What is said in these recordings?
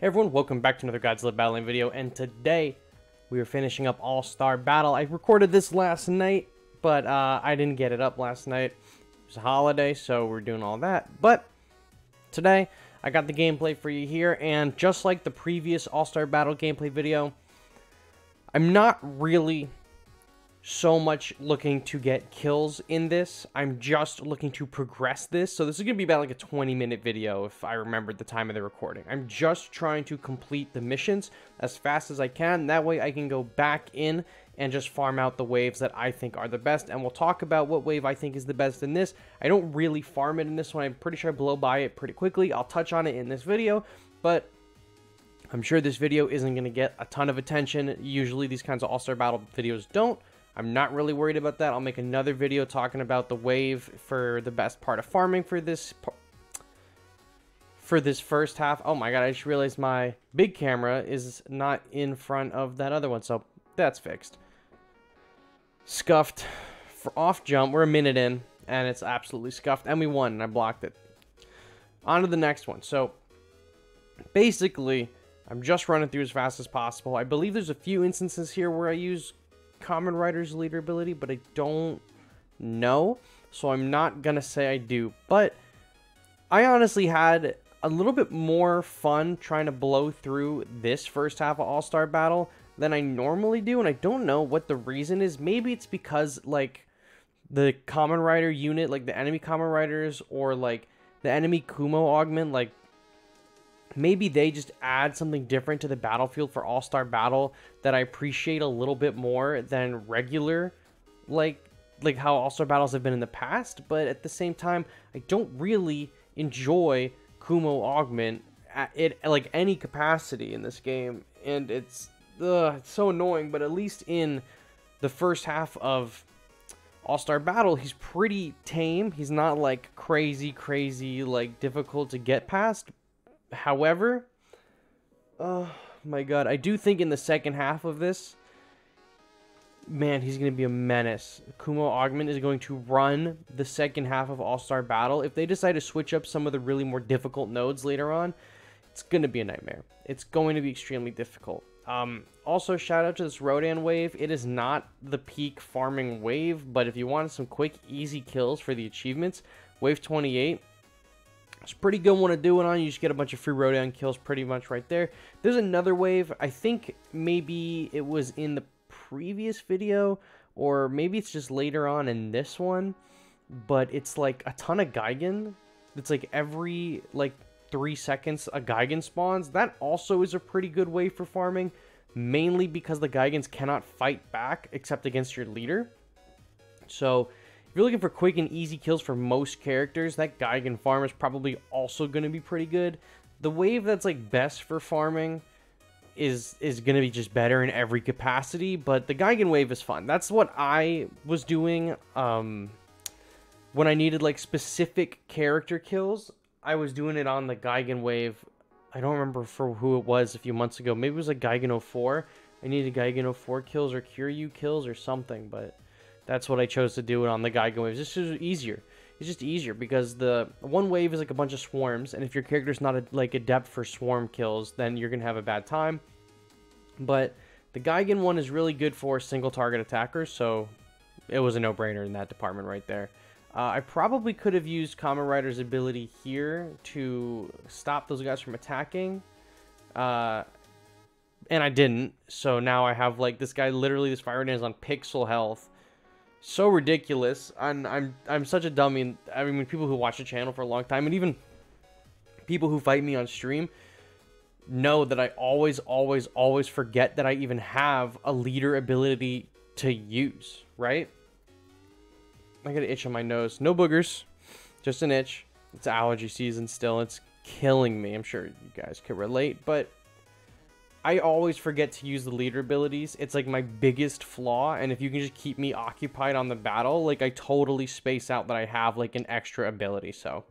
Hey everyone, welcome back to another Godzilla Battle Line video, and today we are finishing up All-Star Battle. I recorded this last night, but uh, I didn't get it up last night. It was a holiday, so we're doing all that. But today, I got the gameplay for you here, and just like the previous All-Star Battle gameplay video, I'm not really so much looking to get kills in this. I'm just looking to progress this. So this is going to be about like a 20 minute video if I remembered the time of the recording. I'm just trying to complete the missions as fast as I can. That way I can go back in and just farm out the waves that I think are the best. And we'll talk about what wave I think is the best in this. I don't really farm it in this one. I'm pretty sure I blow by it pretty quickly. I'll touch on it in this video, but I'm sure this video isn't going to get a ton of attention. Usually these kinds of All-Star Battle videos don't. I'm not really worried about that. I'll make another video talking about the wave for the best part of farming for this for this first half. Oh my god, I just realized my big camera is not in front of that other one, so that's fixed. Scuffed for off jump. We're a minute in, and it's absolutely scuffed, and we won, and I blocked it. On to the next one. So, basically, I'm just running through as fast as possible. I believe there's a few instances here where I use Kamen Rider's leader ability, but I don't know. So I'm not going to say I do. But I honestly had a little bit more fun trying to blow through this first half of All-Star Battle than I normally do. And I don't know what the reason is. Maybe it's because, like, the Kamen Rider unit, like the enemy Kamen Riders, or, like, the enemy Kumo augment, like, maybe they just add something different to the battlefield for all-star battle that i appreciate a little bit more than regular like like how all-star battles have been in the past but at the same time i don't really enjoy kumo augment at it like any capacity in this game and it's ugh, it's so annoying but at least in the first half of all-star battle he's pretty tame. He's not like crazy crazy like difficult to get past However, oh my god, I do think in the second half of this, man, he's going to be a menace. Kumo Augment is going to run the second half of All-Star Battle. If they decide to switch up some of the really more difficult nodes later on, it's going to be a nightmare. It's going to be extremely difficult. Um, also, shout out to this Rodan wave. It is not the peak farming wave, but if you wanted some quick, easy kills for the achievements, Wave 28 it's pretty good one to do it on. You just get a bunch of free Rodan kills pretty much right there. There's another wave. I think maybe it was in the previous video or maybe it's just later on in this one. But it's like a ton of Gigan. It's like every like three seconds a Gigan spawns. That also is a pretty good way for farming. Mainly because the Gigans cannot fight back except against your leader. So if you're looking for quick and easy kills for most characters, that Gigan farm is probably also going to be pretty good. The wave that's like best for farming is is going to be just better in every capacity, but the Gigan wave is fun. That's what I was doing um, when I needed like specific character kills. I was doing it on the Gigan wave. I don't remember for who it was a few months ago. Maybe it was like Gigan 04. I needed Gigan 04 kills or Kiryu kills or something, but that's what I chose to do it on the Gigan waves. It's just easier. It's just easier because the one wave is like a bunch of swarms, and if your character's not a, like adept for swarm kills, then you're gonna have a bad time. But the Gigan one is really good for single target attackers, so it was a no-brainer in that department right there. Uh, I probably could have used Kamen Rider's ability here to stop those guys from attacking. Uh, and I didn't, so now I have like this guy literally this fire is on pixel health so ridiculous. And I'm I'm such a dummy. I mean, people who watch the channel for a long time, and even people who fight me on stream, know that I always, always, always forget that I even have a leader ability to use. Right? I got an itch on my nose. No boogers, just an itch. It's allergy season still. It's killing me. I'm sure you guys could relate, but I always forget to use the leader abilities. It's like my biggest flaw, and if you can just keep me occupied on the battle, like I totally space out that I have like an extra ability, so.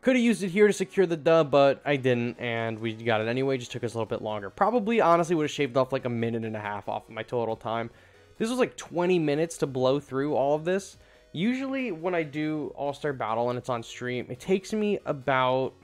Could have used it here to secure the dub, but I didn't, and we got it anyway. Just took us a little bit longer. Probably, honestly, would have shaved off like a minute and a half off of my total time. This was like 20 minutes to blow through all of this. Usually, when I do All-Star Battle and it's on stream, it takes me about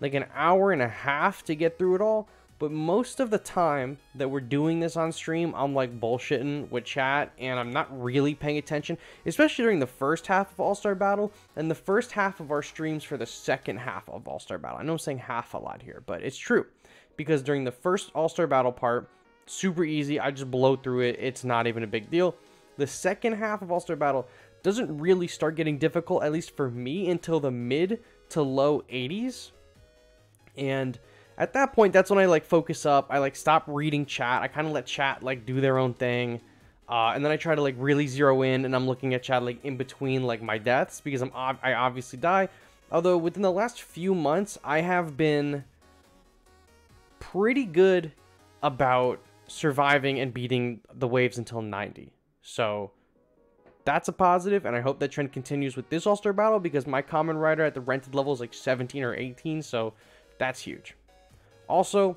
like an hour and a half to get through it all. But most of the time that we're doing this on stream, I'm like bullshitting with chat and I'm not really paying attention, especially during the first half of All Star Battle and the first half of our streams for the second half of All Star Battle. I know I'm saying half a lot here, but it's true because during the first All Star Battle part, super easy, I just blow through it, it's not even a big deal. The second half of All Star Battle doesn't really start getting difficult, at least for me, until the mid to low 80s. And at that point, that's when I like focus up. I like stop reading chat. I kind of let chat like do their own thing. Uh, and then I try to like really zero in and I'm looking at chat like in between like my deaths because I'm I obviously die. Although within the last few months, I have been pretty good about surviving and beating the waves until 90. So that's a positive, and I hope that trend continues with this All-Star battle because my Kamen Rider at the rented level is like 17 or 18, so that's huge. Also,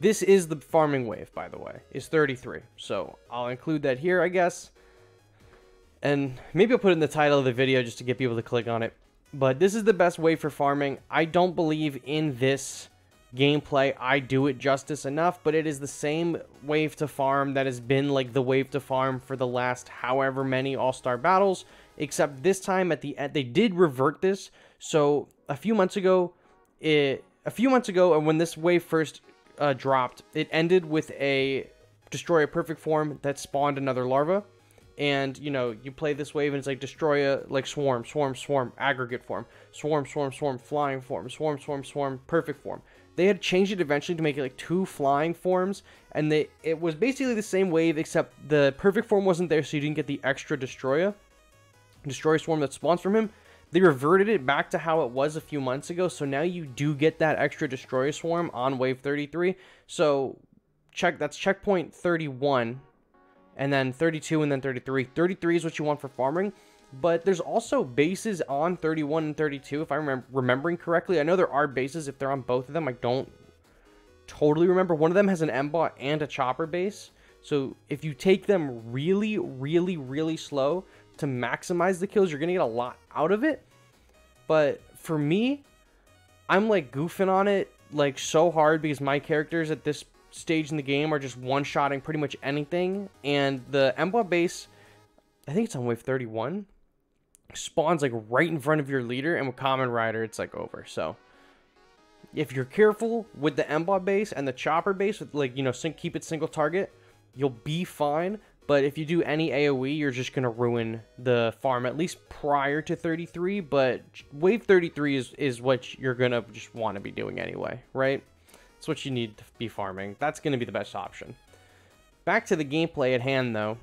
this is the farming wave, by the way, is 33. So I'll include that here, I guess. And maybe I'll put it in the title of the video just to get people to click on it. But this is the best way for farming. I don't believe in this gameplay I do it justice enough, but it is the same wave to farm that has been like the wave to farm for the last however many All-Star battles, except this time at the end they did revert this. So a few months ago, it a few months ago, and when this wave first uh, dropped, it ended with a destroy a perfect form that spawned another larva. And you know, you play this wave and it's like destroy a like swarm, swarm, swarm, aggregate form, swarm, swarm, swarm, flying form, swarm, swarm, swarm, perfect form. They had changed it eventually to make it like two flying forms, and they it was basically the same wave except the perfect form wasn't there, so you didn't get the extra destroyer, destroyer swarm that spawns from him. They reverted it back to how it was a few months ago, so now you do get that extra destroyer swarm on wave 33. So check that's checkpoint 31, and then 32, and then 33. 33 is what you want for farming. But there's also bases on 31 and 32, if I'm remem remembering correctly. I know there are bases if they're on both of them. I don't totally remember. One of them has an M-bot and a chopper base. So if you take them really, really, really slow, to maximize the kills. You're going to get a lot out of it. But for me, I'm like goofing on it like so hard because my characters at this stage in the game are just one-shotting pretty much anything. And the Emblem base, I think it's on wave 31, spawns like right in front of your leader. And with Kamen Rider, it's like over. So if you're careful with the Mbot base and the chopper base, with like, you know, keep it single target, you'll be fine. But if you do any AoE, you're just going to ruin the farm, at least prior to 33. But wave 33 is, is what you're going to just want to be doing anyway, right? It's what you need to be farming. That's going to be the best option. Back to the gameplay at hand, though.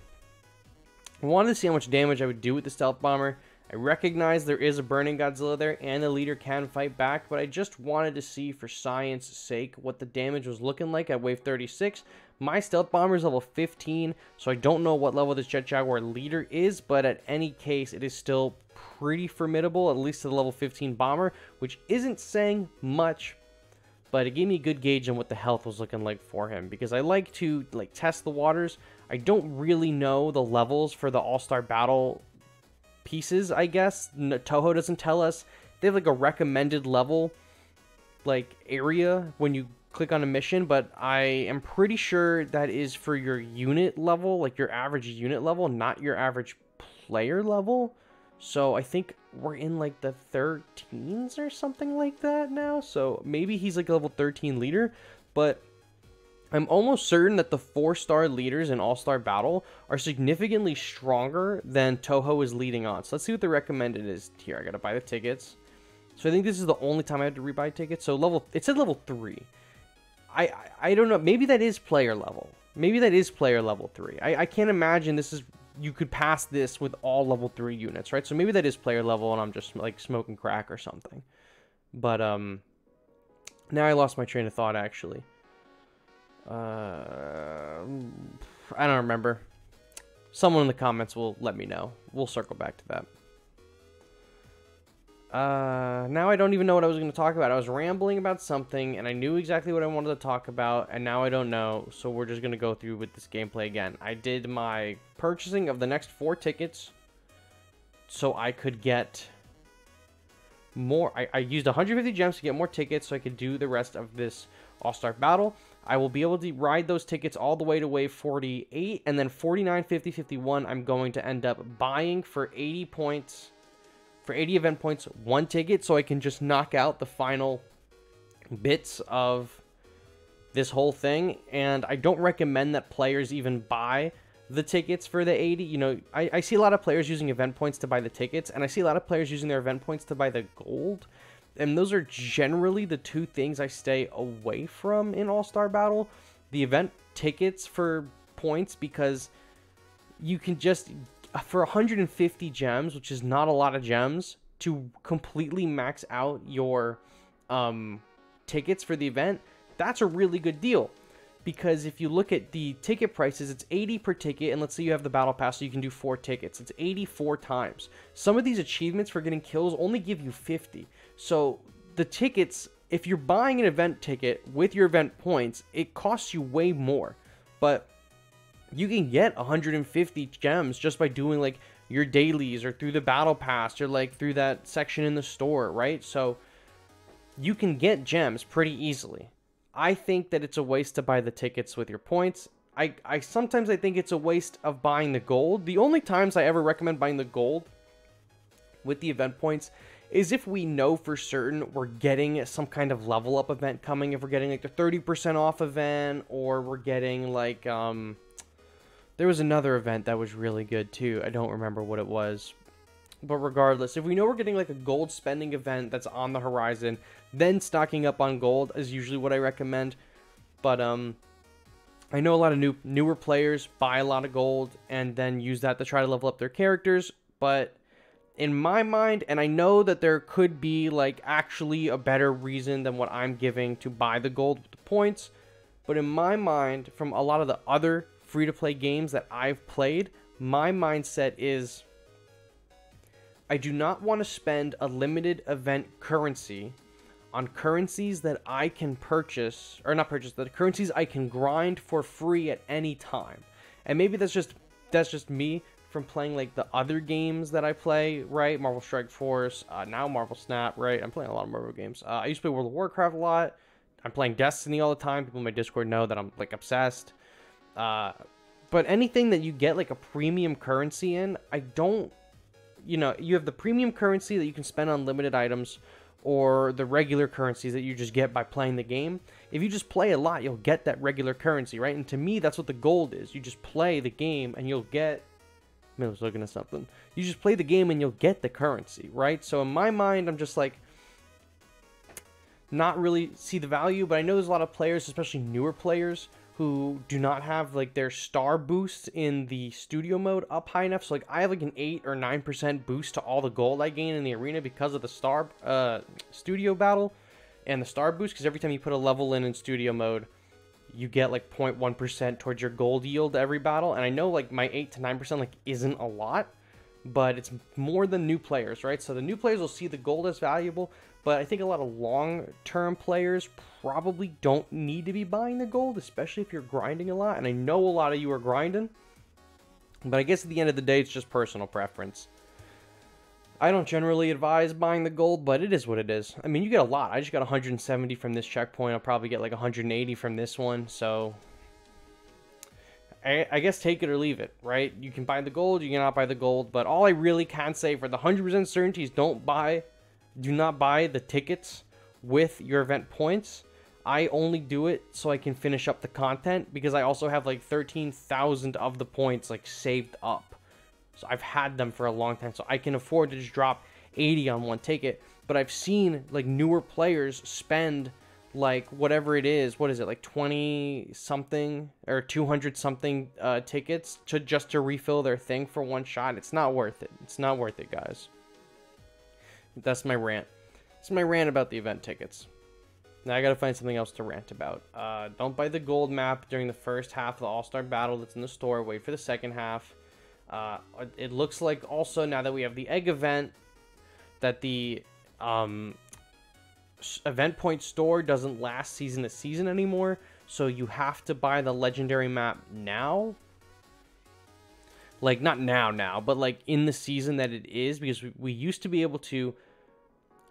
I wanted to see how much damage I would do with the Stealth Bomber. I recognize there is a Burning Godzilla there, and the leader can fight back, but I just wanted to see, for science sake, what the damage was looking like at wave 36. My Stealth Bomber is level 15, so I don't know what level this Jet Jaguar leader is, but at any case, it is still pretty formidable, at least to the level 15 Bomber, which isn't saying much, but it gave me a good gauge on what the health was looking like for him, because I like to like test the waters. I don't really know the levels for the All-Star Battle pieces, I guess. Toho doesn't tell us. They have like a recommended level like area when you click on a mission, but I am pretty sure that is for your unit level, like your average unit level, not your average player level. So I think we're in like the 13s or something like that now. So maybe he's like a level 13 leader, but I'm almost certain that the four-star leaders in All-Star Battle are significantly stronger than Toho is leading on. So let's see what the recommended is here. I gotta buy the tickets. So I think this is the only time I had to rebuy tickets. So level, it said level three. I, I, don't know. Maybe that is player level. Maybe that is player level three. I, I can't imagine this is you could pass this with all level three units, right? So maybe that is player level, and I'm just like smoking crack or something. But um, now I lost my train of thought actually. Uh, I don't remember. Someone in the comments will let me know. We'll circle back to that. Uh, now I don't even know what I was going to talk about. I was rambling about something, and I knew exactly what I wanted to talk about, and now I don't know, so we're just going to go through with this gameplay again. I did my purchasing of the next four tickets, so I could get more. I, I used 150 gems to get more tickets so I could do the rest of this All-Star Battle. I will be able to ride those tickets all the way to wave 48, and then 49, 50, 51, I'm going to end up buying for 80 points, for 80 event points, one ticket, so I can just knock out the final bits of this whole thing. And I don't recommend that players even buy the tickets for the 80. You know, I, I see a lot of players using event points to buy the tickets, and I see a lot of players using their event points to buy the gold. And those are generally the two things I stay away from in All Star Battle. The event tickets for points, because you can just, for 150 gems, which is not a lot of gems, to completely max out your um, tickets for the event, that's a really good deal because if you look at the ticket prices, it's 80 per ticket, and let's say you have the battle pass, so you can do four tickets. It's 84 times. Some of these achievements for getting kills only give you 50. So the tickets, if you're buying an event ticket with your event points, it costs you way more. But you can get 150 gems just by doing like your dailies or through the battle pass or like through that section in the store, right? So you can get gems pretty easily. I think that it's a waste to buy the tickets with your points. I, I sometimes I think it's a waste of buying the gold. The only times I ever recommend buying the gold with the event points is if we know for certain we're getting some kind of level up event coming. If we're getting like the 30% off event or we're getting like um there was another event that was really good too. I don't remember what it was. But regardless, if we know we're getting like a gold spending event that's on the horizon, then stocking up on gold is usually what I recommend. But um I know a lot of new newer players buy a lot of gold and then use that to try to level up their characters, but in my mind, and I know that there could be like actually a better reason than what I'm giving to buy the gold with the points, but in my mind, from a lot of the other free to play games that I've played, my mindset is I do not want to spend a limited event currency on currencies that I can purchase, or not purchase, the currencies I can grind for free at any time. And maybe that's just that's just me from playing like the other games that I play, right? Marvel Strike Force, uh, now Marvel Snap, right? I'm playing a lot of Marvel games. Uh, I used to play World of Warcraft a lot. I'm playing Destiny all the time. People in my Discord know that I'm like obsessed. Uh, but anything that you get like a premium currency in, I don't. You know, you have the premium currency that you can spend on limited items or the regular currencies that you just get by playing the game. If you just play a lot, you'll get that regular currency, right? And to me, that's what the gold is. You just play the game and you'll get. I was looking at something. You just play the game and you'll get the currency, right? So in my mind, I'm just like, not really see the value, but I know there's a lot of players, especially newer players, who do not have like their star boosts in the studio mode up high enough. So like I have like an eight or nine percent boost to all the gold I gain in the arena because of the star uh, studio battle and the star boost. Because every time you put a level in in studio mode, you get like 0.1 percent towards your gold yield every battle. And I know like my eight to nine percent like isn't a lot, but it's more than new players, right? So the new players will see the gold as valuable, but I think a lot of long-term players probably don't need to be buying the gold, especially if you're grinding a lot. And I know a lot of you are grinding, but I guess at the end of the day, it's just personal preference. I don't generally advise buying the gold, but it is what it is. I mean, you get a lot. I just got 170 from this checkpoint. I'll probably get like 180 from this one, so... I, I guess take it or leave it, right? You can buy the gold, you cannot buy the gold, but all I really can say for the 100% certainty is don't buy do not buy the tickets with your event points. I only do it so I can finish up the content because I also have like 13,000 of the points like saved up. So I've had them for a long time so I can afford to just drop 80 on one ticket. But I've seen like newer players spend like whatever it is, what is it, like 20 something or 200 something uh, tickets to just to refill their thing for one shot. It's not worth it. It's not worth it, guys. That's my rant. That's my rant about the event tickets. Now I gotta find something else to rant about. Uh, don't buy the gold map during the first half of the All-Star Battle that's in the store. Wait for the second half. Uh, it looks like also now that we have the egg event, that the um, event point store doesn't last season to season anymore. So you have to buy the legendary map now like not now now but like in the season that it is because we, we used to be able to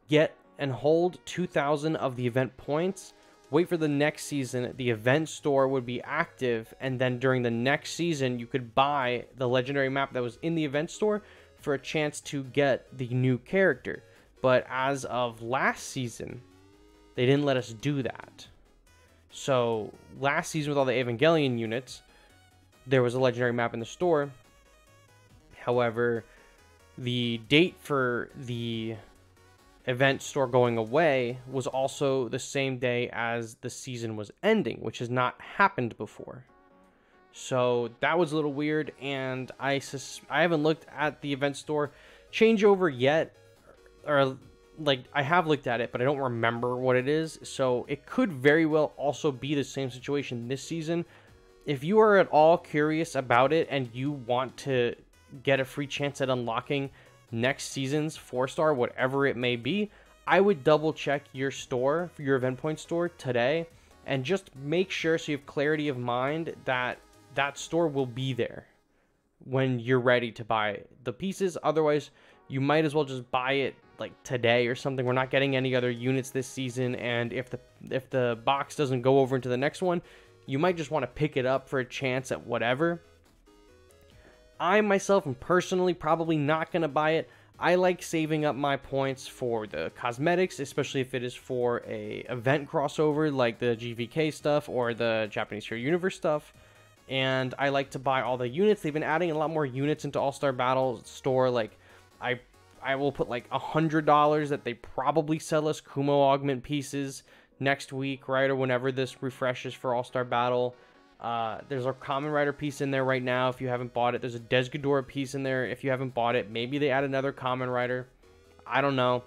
get and hold 2,000 of the event points. Wait for the next season. The event store would be active, and then during the next season, you could buy the legendary map that was in the event store for a chance to get the new character. But as of last season, they didn't let us do that. So last season with all the Evangelion units, there was a legendary map in the store. However, the date for the event store going away was also the same day as the season was ending, which has not happened before. So that was a little weird, and I sus- I haven't looked at the event store changeover yet, or like I have looked at it, but I don't remember what it is. So it could very well also be the same situation this season. If you are at all curious about it and you want to get a free chance at unlocking next season's four star, whatever it may be, I would double check your store, your event point store today, and just make sure so you have clarity of mind that that store will be there when you're ready to buy the pieces. Otherwise, you might as well just buy it like today or something. We're not getting any other units this season, and if the if the box doesn't go over into the next one, you might just want to pick it up for a chance at whatever. I myself am personally probably not going to buy it. I like saving up my points for the cosmetics, especially if it is for a event crossover like the GVK stuff or the Japanese Hero Universe stuff. And I like to buy all the units. They've been adding a lot more units into All Star Battle store. Like I, I will put like a hundred dollars that they probably sell us Kumo augment pieces next week, right, or whenever this refreshes for All Star Battle. Uh, there's a Kamen Rider piece in there right now if you haven't bought it. There's a Desghidorah piece in there if you haven't bought it. Maybe they add another Kamen Rider. I don't know.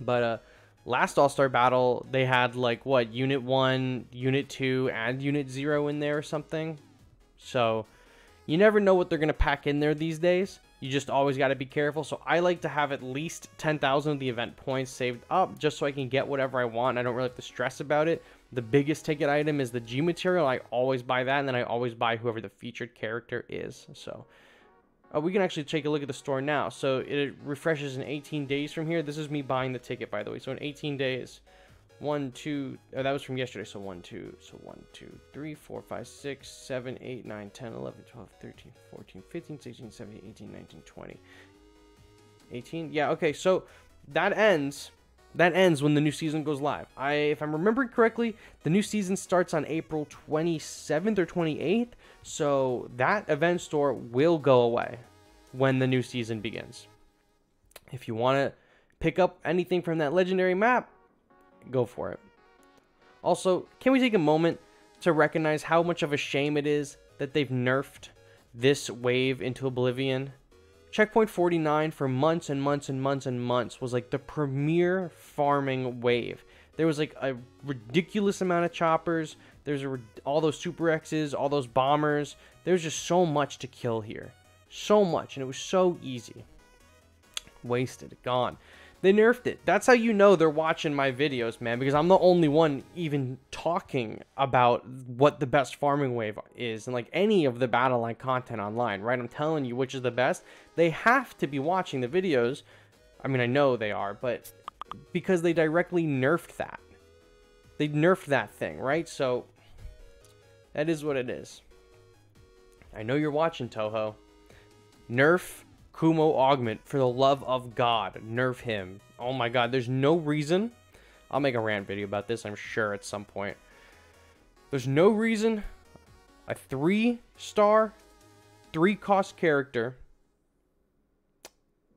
But uh, last All Star Battle, they had like what Unit 1, Unit 2, and Unit 0 in there or something. So you never know what they're going to pack in there these days. You just always got to be careful. So I like to have at least 10,000 of the event points saved up just so I can get whatever I want. I don't really have to stress about it. The biggest ticket item is the G material. I always buy that, and then I always buy whoever the featured character is. So uh, we can actually take a look at the store now. So it refreshes in 18 days from here. This is me buying the ticket, by the way. So in 18 days, one, two, oh, that was from yesterday. So one, two, so one, two, three, four, five, six, seven, eight, nine, 10, 11, 12, 13, 14, 15, 16, 17, 18, 19, 20. 18? Yeah, okay. So that ends that ends when the new season goes live. I, if I'm remembering correctly, the new season starts on April 27th or 28th, so that event store will go away when the new season begins. If you want to pick up anything from that legendary map, go for it. Also, can we take a moment to recognize how much of a shame it is that they've nerfed this wave into Oblivion? Checkpoint 49 for months and months and months and months was like the premier farming wave. There was like a ridiculous amount of choppers. There's a, all those Super X's, all those bombers. There's just so much to kill here. So much. And it was so easy. Wasted. Gone. They nerfed it. That's how you know they're watching my videos, man, because I'm the only one even talking about what the best farming wave is and like any of the battle Battleline content online, right? I'm telling you which is the best. They have to be watching the videos. I mean, I know they are, but because they directly nerfed that. They nerfed that thing, right? So that is what it is. I know you're watching Toho. Nerf Kumo Augment, for the love of God, nerf him. Oh my god, there's no reason. I'll make a rant video about this, I'm sure, at some point. There's no reason a three star, three cost character,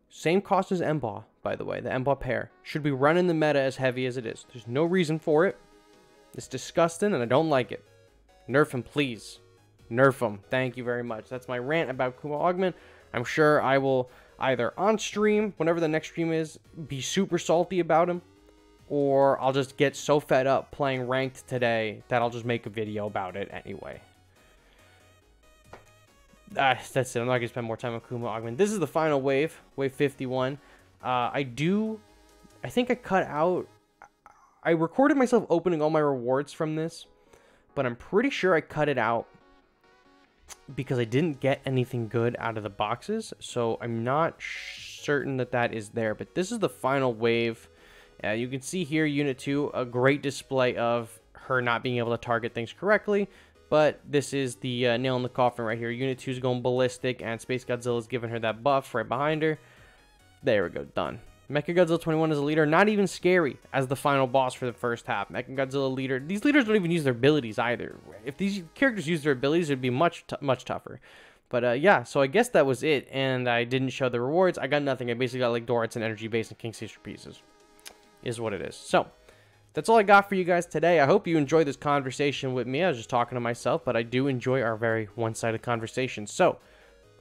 same cost as Emba, by the way, the Emba pair, should be running the meta as heavy as it is. There's no reason for it. It's disgusting and I don't like it. Nerf him, please. Nerf him. Thank you very much. That's my rant about Kumo Augment. I'm sure I will either on stream, whenever the next stream is, be super salty about him, or I'll just get so fed up playing ranked today that I'll just make a video about it anyway. Ah, that's it. I'm not going to spend more time on Kumo Augment. This is the final wave, wave 51. Uh, I do, I think I cut out, I recorded myself opening all my rewards from this, but I'm pretty sure I cut it out because I didn't get anything good out of the boxes. So I'm not certain that that is there. But this is the final wave Uh, you can see here, Unit 2, a great display of her not being able to target things correctly. But this is the uh, nail in the coffin right here. Unit 2 is going ballistic, and Space Godzilla is giving her that buff right behind her. There we go, done. Mechagodzilla 21 is a leader, not even scary as the final boss for the first half. Mechagodzilla leader, these leaders don't even use their abilities either. If these characters use their abilities, it'd be much, much tougher. But uh, yeah, so I guess that was it, and I didn't show the rewards. I got nothing. I basically got like Dorats and Energy Base and King Caesar pieces, is what it is. So that's all I got for you guys today. I hope you enjoyed this conversation with me. I was just talking to myself, but I do enjoy our very one-sided conversation. So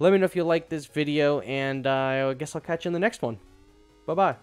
let me know if you like this video, and uh, I guess I'll catch you in the next one. Bye-bye.